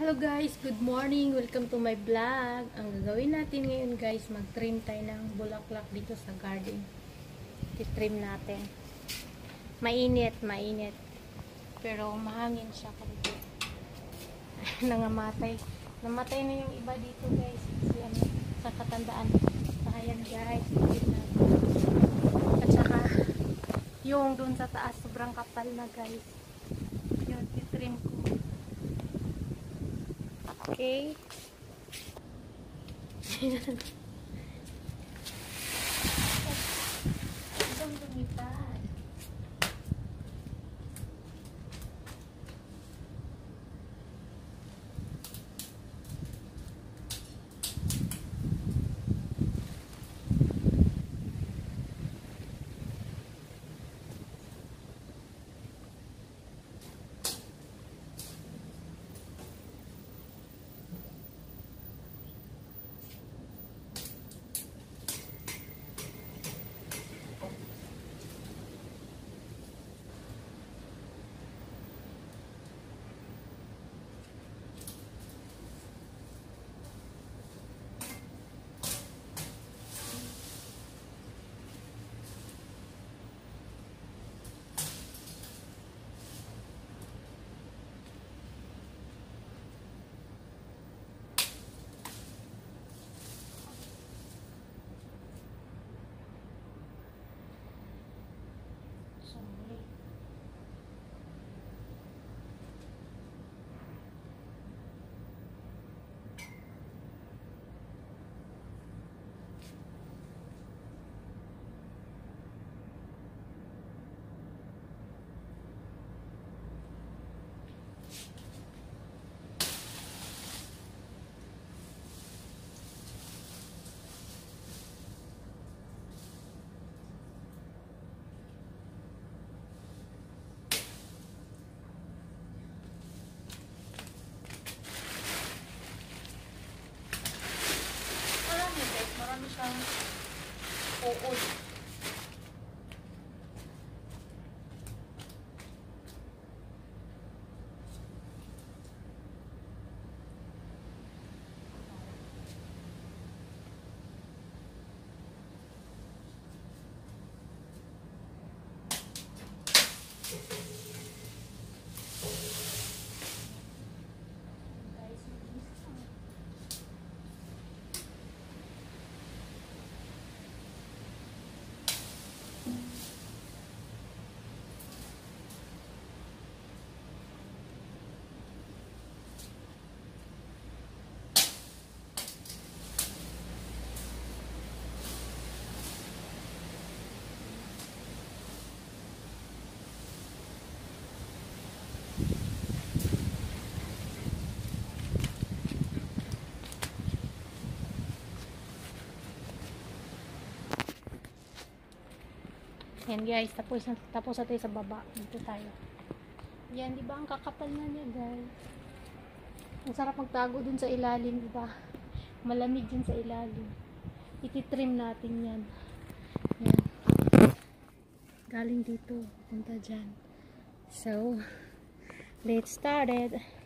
Hello guys, good morning. Welcome to my vlog. Ang gagawin natin ngayon guys, mag-trim tayo ng bulaklak dito sa garden. I-trim natin. Mainit, mainit. Pero mahangin siya kasi nangamatay. Namatay na yung iba dito guys. Kasi ano, sa katandaan. Ayan guys, i-trim natin. At saka, yung dun sa taas, sobrang kapal na guys. Yun, i-trim ko. Okay. Ibang lumipat. Sorry. Marami guys, marami siyang uod. Guys, Yan guys, tapos na tapos na tayo sa baba. Dito tayo. Yan, di ba? Ang kakapal na niya guys. Ang sarap magtago dun sa ilalim, di ba? Malamig dun sa ilalim. Ititrim natin yan. Yan. Galing dito. Punta dyan. So, let's start it.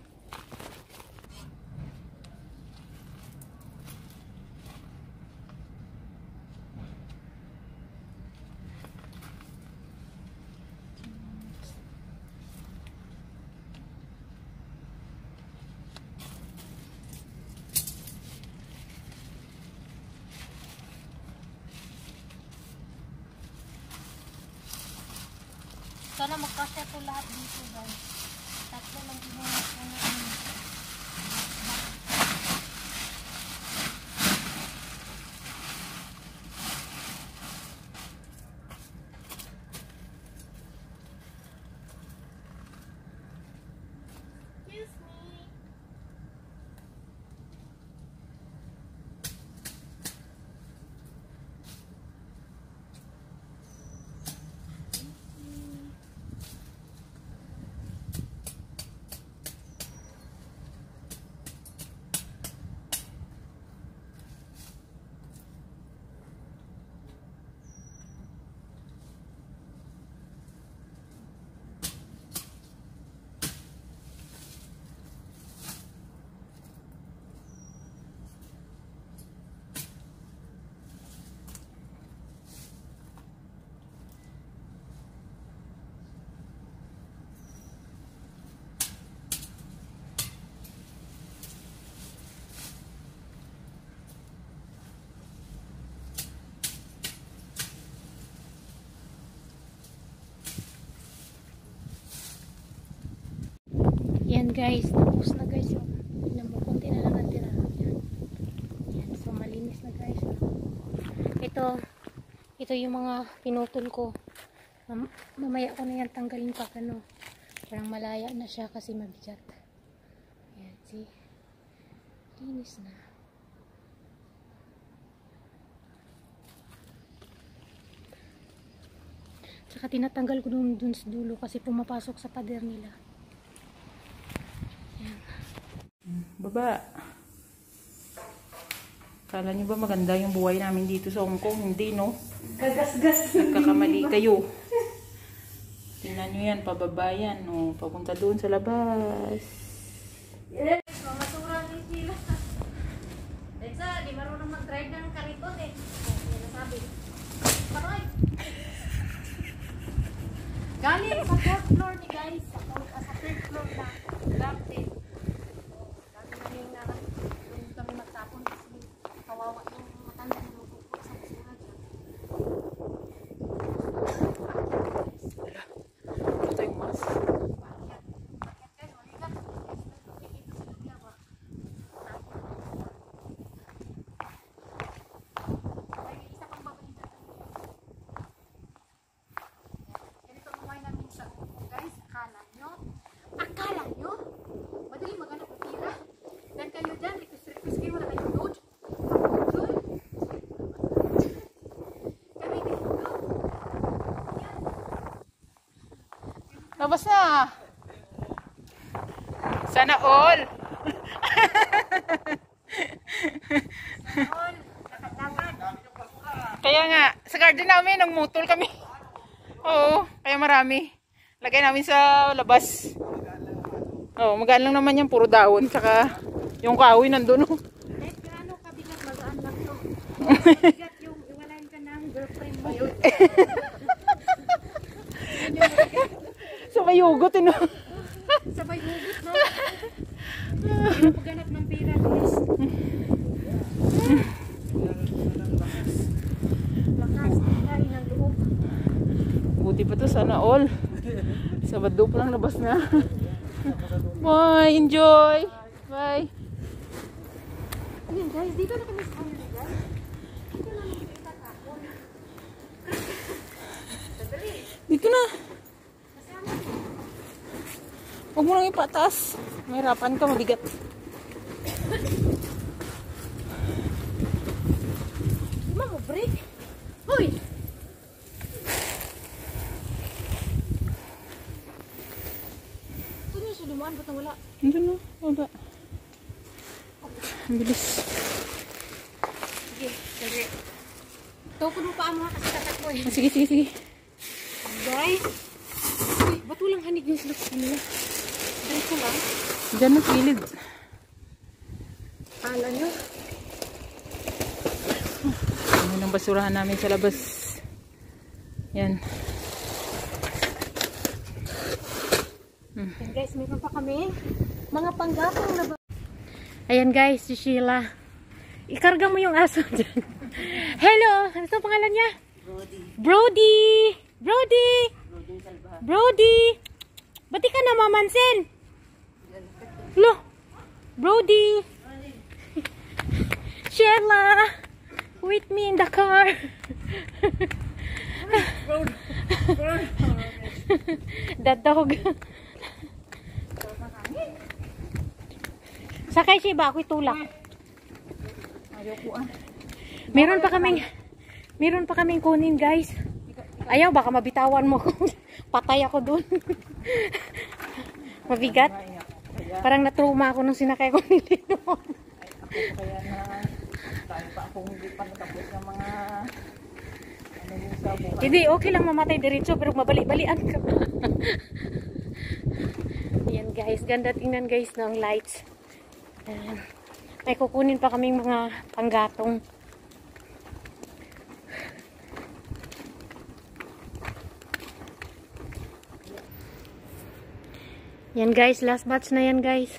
Sana magkasya to lahat dito guys. Tatlo lang kinuha ko na ano. Excuse me. Guys, tapos na guys. Oh. Tingnan mo, konti na lang ang tira. Yan. Yan, so malinis na guys. Ito, ito yung mga pinutol ko. Mam mamaya ko na yan tanggalin pa ano. Parang malaya na siya kasi mabigat. Yan, see? Linis na. Tsaka tinatanggal ko dun, dun sa dulo kasi pumapasok sa pader nila. Baba. Kala niyo ba maganda yung buhay namin dito sa Hong Kong? Hindi, no? Gagas-gas. Nagkakamali kayo. Tingnan niyo yan, pababa yan, no? Papunta doon sa labas. Yes, mamasura ni sila. Lexa, di marunong mag-drive ng kariton eh. Yan nasabi. Paroy! Galing sa fourth floor ni guys. Sa, third floor na. Grabe. Lagi na yung nara. Doon kami magtapon kasi kawawa yung matanda na magpupot sa basura dyan. Ito yung mas. Bakit? Bakit guys? Maligat. Dito sa Lugyawa. May isa pang babalita. Ganito ang buhay namin sa Hongkong, guys. Akala nyo? Akala nyo? Madali maghanap ng pira? Dan kayo dyan, request-request kayo, wala kayong load. Load? Kami kayo load. Yan. Labas na! Sana all! Kaya nga, sa garden namin, nagmutol kami. Oo, kaya marami. Lagay namin sa labas. Oo, magaan lang naman yan, puro dahon. Tsaka yung kahoy nandun. oh. Kahit gaano kabigat, magaan lang to. Bigat yung iwalayin ka ng girlfriend mo. Sa may hugot, eh, no? Sabay hugot, no? Yung pagganap ng pera, guys. Lakas, tayo ng loob. Buti pa to, sana all. Sabado pa lang labas na. Bye, enjoy. Bye. Ayun, guys, dito na kami sa kanila, guys. Dito na namin kita kapon. Sadali. Dito na. Huwag mo lang ipataas. Mahirapan ka, mabigat. Di mo break? Hoy! Ito niyo siya dumaan, ba't nawala? Nandun na. Baba. Ang bilis. Sige, sige. Tukod mo pa mo ha, kasi tatakbo eh. Ah, Sige, sige, sige. Guys! Uy, ba't walang hanig yung slot nila? Diretso lang. Diyan na kilid. Kala nyo? Ano ng basurahan namin sa labas. Yan. Ayan guys, meron pa kami. Mga panggapang na ba? Ayan guys, si Sheila. Ikarga mo yung aso dyan. Hello! Ano ang pangalan niya? Brody! Brody! Brody! Ba't di ka namamansin? Lo! Brody! Sheila! With me in the car! the dog. Sakay siya ba? Ako'y tulak. Meron pa kaming meron pa kaming kunin, guys. Ayaw, baka mabitawan mo ko. Patay ako dun. Mabigat. Parang natruma ako nung sinakay ko ni Lino. Kaya na dahil pa akong hindi pa natapos ng mga ano yung sa buhay. Hindi, okay lang mamatay diretso, pero mabali-balian ka. Yan guys, ganda tingnan guys ng lights. Ayan. May kukunin pa kaming mga panggatong. Yan guys, last batch na yan guys.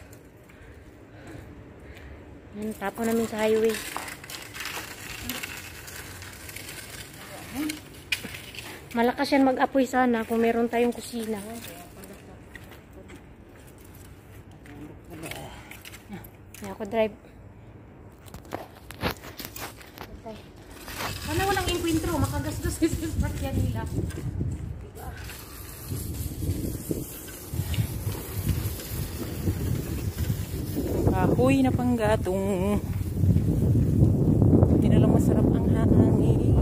Yan, tapo namin sa highway. Malakas yan mag-apoy sana kung meron tayong kusina. Kaya ako drive. Sana walang enkwentro. Makagastos sa sasakyan nila. Kahoy na panggatong. Hindi na lang masarap ang hangin.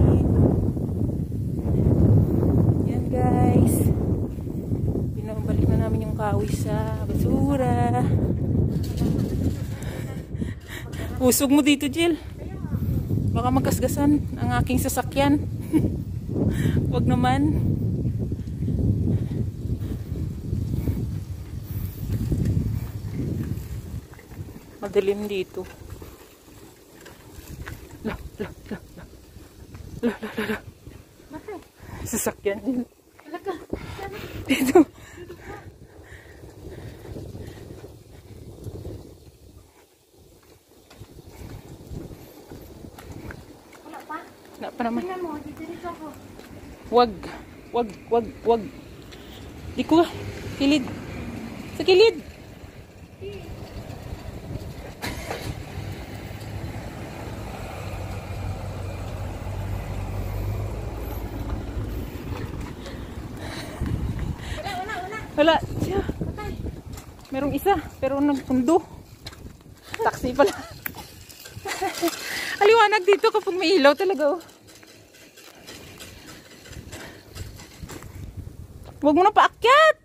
Yan guys. Pinabalik na namin yung kahoy sa basura. Usog mo dito, Jill. Baka magkasgasan ang aking sasakyan. Wag naman. Madilim dito. La, la, la, la. La, la, la, la. Bakit? Sasakyan din. Talaga. Dito. Wala pa? Wala pa naman. Tingnan mo. Dito dito ako. Wag. Wag, wag, wag. Di ko. Kilid. Sa kilid. Wala, wala, wala. Wala. Siya. Patay. Isa. Pero nagpundo. Taxi pala. Aliwanag dito kapag may ilaw talaga. Oh. Huwag mo na paakyat.